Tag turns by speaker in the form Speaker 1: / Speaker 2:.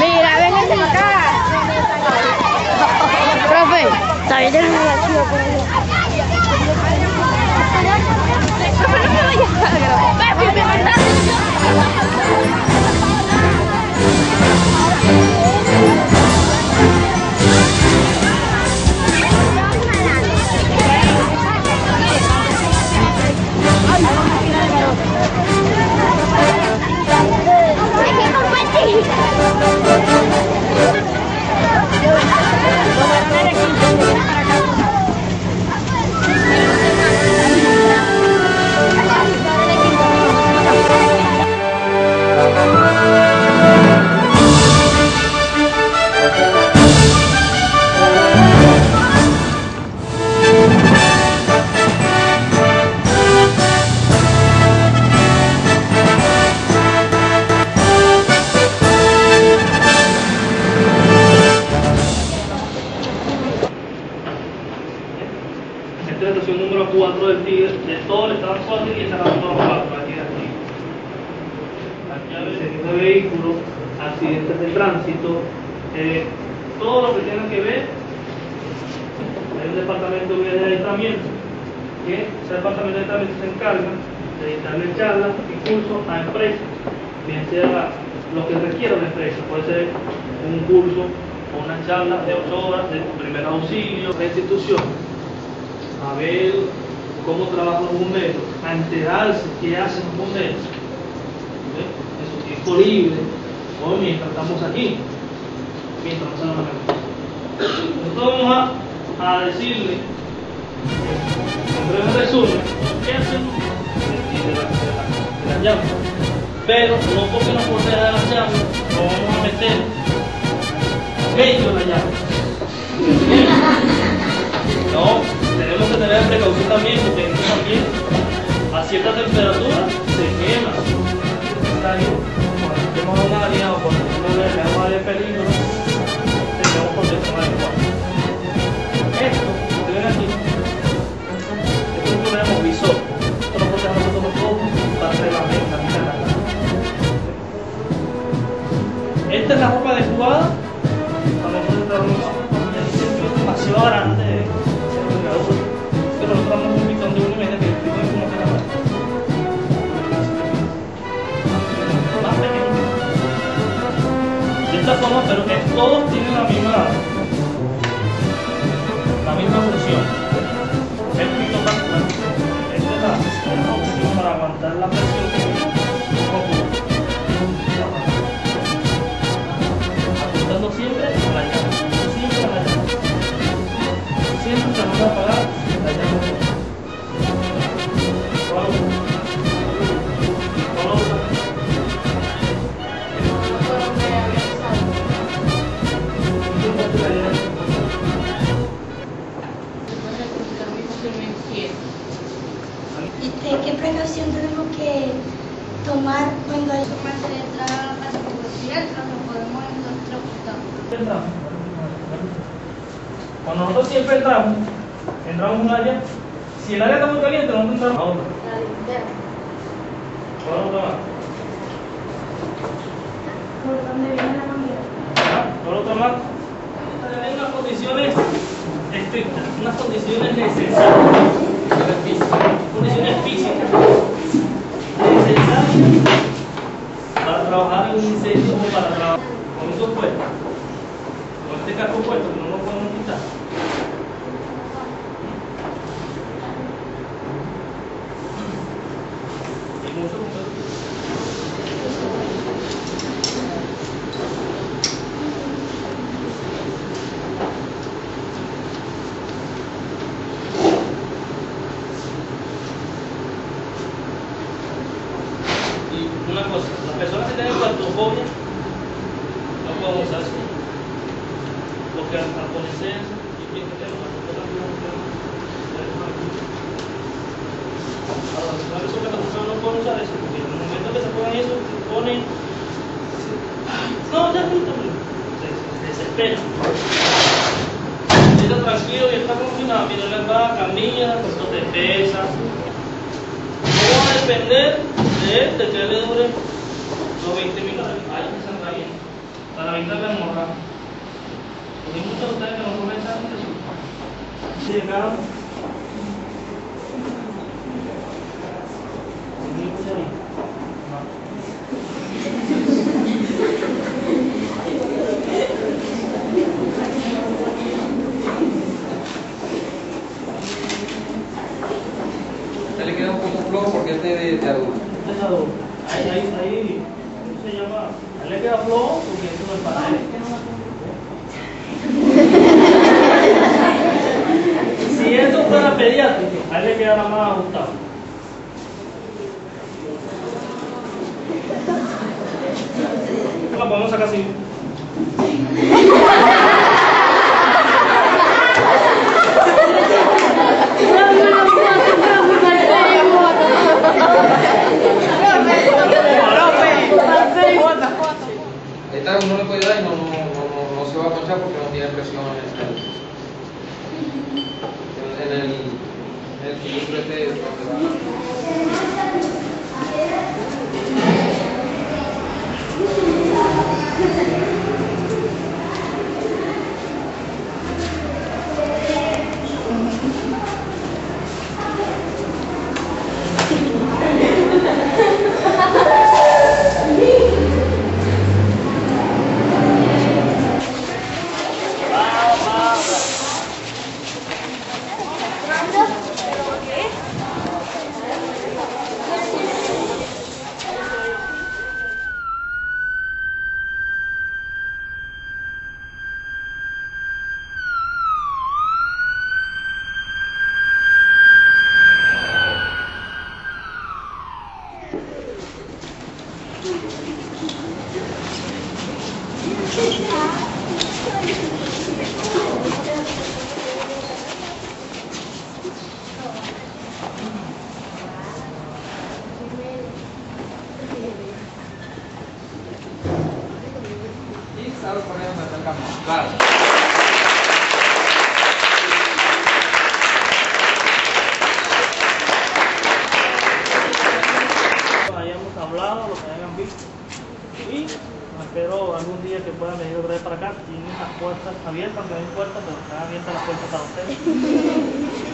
Speaker 1: Mira, vénganse para acá. Profe, todavía tenemos
Speaker 2: accidentes de tránsito, eh, todo lo que tenga que ver. Hay un departamento de adiestramiento, que ese departamento de adiestramiento se encarga de dictarle charlas y cursos a empresas, bien sea lo que requiera una empresa, puede ser un curso o una charla de 8 horas de primer auxilio, la institución a ver cómo trabajan los bomberos, a enterarse qué hacen los bomberos ¿eh? en su tiempo libre o mientras estamos aquí, mientras no se nos Nosotros vamos a, a decirle, en resumen, qué hacemos de la, de la, de la llave. Pero no porque nos proteja de las llaves, no vamos a meter pecho en la llave. No, tenemos que tener precaución también porque también a cierta temperatura se quema. Adecuada sitio demasiado grande, nosotros estamos en un media que mano. Más pequeño. De esta forma, pero que todos tienen la misma, la misma función.
Speaker 3: Cuando a la podemos
Speaker 2: nosotros siempre entramos, entramos en un área, si el área está muy caliente, nosotros entramos a otra. Más.
Speaker 3: ¿Por dónde viene la comida?
Speaker 2: ¿Ah? Ahora otra más. Hay unas condiciones estrictas, unas condiciones necesarias. Condiciones físicas necesarias un incendio o para trabajar. Con puesto que no lo podemos quitar. Y mucho Y una cosa, las personas que tienen claustrofobia no pueden usar eso. Lo que ponerse y que tenemos Ahora, las personas que no pueden usar eso, porque en el momento que se con eso, se ponen. No, ya junto, se, se desespera. Está tranquilo y está confinado, mira, le va, camilla, cortos de pesas. No va a depender de él, de que él le dure los 20 minutos. Ahí se está bien. Para evitar la hemorragia. Porque hay muchos de ustedes que no comentan eso. Llegaron.
Speaker 4: Este le queda un poco flojo porque este es de, de adulto.
Speaker 2: Dejado. Ahí, ahí, ahí. ¿Cómo se llama? A él le queda flojo porque eso no es para él. Si esto fuera pediátrico, a él le quedará más ajustado. La podemos sacar así.
Speaker 4: Esta uno le puede dar y no, no, no, no, no se va a ponchar porque no tiene presión en el, en el, en el cilindro este donde va. Y sabe poner donde está el cambio.
Speaker 2: Tienen las puertas abiertas, no hay puertas, pero están abiertas las puertas para ustedes.